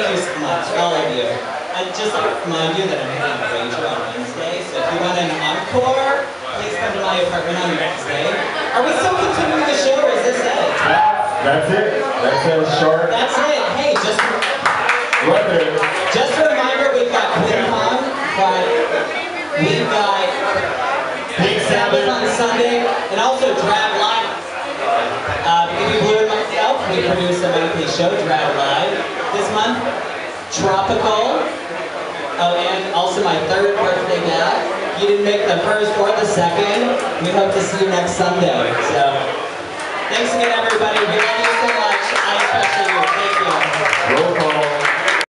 Thank you so much, all of you. And just like to remind you that I'm hitting Ranger on Wednesday, so if you want an encore, please come to my apartment on Wednesday. Are we still continuing the show, or is this it? That's it. That's it. Short. That's it. Hey, just Right there. just a reminder, we've got QuinCon, but we've got Big Sabbath on Sunday, and also Drag Live. Uh, Amy Blue and myself, we produce a monthly show, Drag Live. Tropical. Oh, and also my third birthday back. You didn't make the first or the second. We hope to see you next Sunday. So, thanks again, everybody.